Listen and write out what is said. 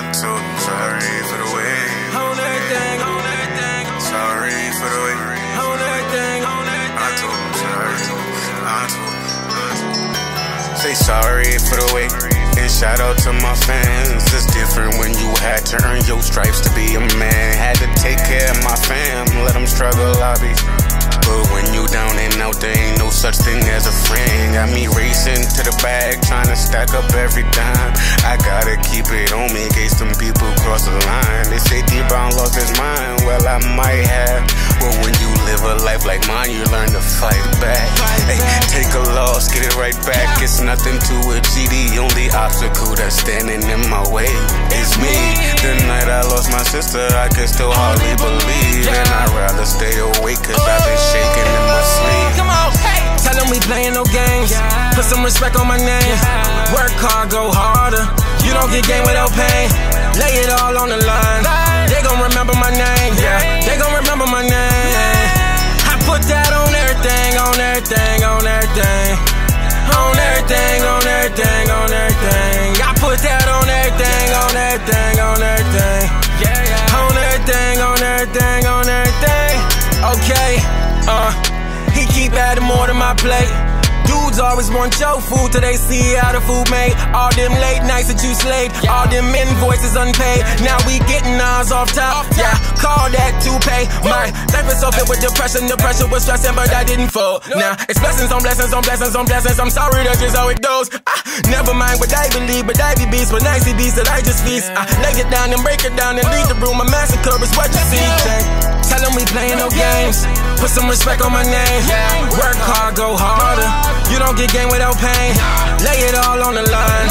I told him sorry for the way. On everything, Sorry for the way. on everything, I told sorry. Say sorry for the way. And shout out to my fans. It's different when you had to earn your stripes to be a man. Had to take care of my fam. Let them struggle, I be. But when you down and out, there ain't no such thing as a friend. Got me racing to the bag, trying to stack up every dime. His mind. Well, I might have. But when you live a life like mine, you learn to fight back. Hey, take a loss, get it right back. It's nothing to it. G, the only obstacle that's standing in my way is me. The night I lost my sister, I can still hardly believe. And I'd rather stay awake, cause I've been shaking in my sleep. Come on, hey. Tell them we playing no games. Put some respect on my name. Work hard, go harder. You don't get game without pain. Lay it all on the line. Remember my name, yeah. They gon' remember my name. I put that on everything, on everything, on everything. On everything, on everything, on everything. I put that on everything, on everything, on everything. On everything, on everything, on everything. Okay, uh, he keep adding more to my plate. Always want your food till they see how the food made. All them late nights that you slaved, all them invoices unpaid. Now we getting ours off top. Yeah, call that to pay. My life is so filled with depression. The pressure was stressing, but I didn't fold. Now it's blessings on blessings on blessings on blessings. I'm sorry, that's just how it goes. Ah, never mind what I believe, but I be beast. I see beats that I just feast, I lay it down and break it down and leave the room. A massacre is what you see. Tell them we playing no games. Put some respect on my name. Work hard, go harder. Don't get game without pain. Lay it all on the line.